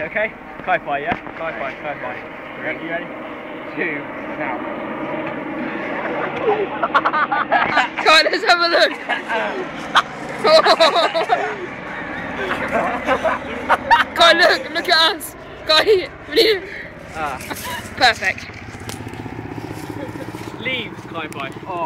Okay? Khai-Fi, yeah? Khai-Fi, Khai-Fi. Ready? You ready? Two, now. Come on, let's have a look. God, look, look at us. Guy, Ah. perfect. Leaves Khai-Fi. Oh.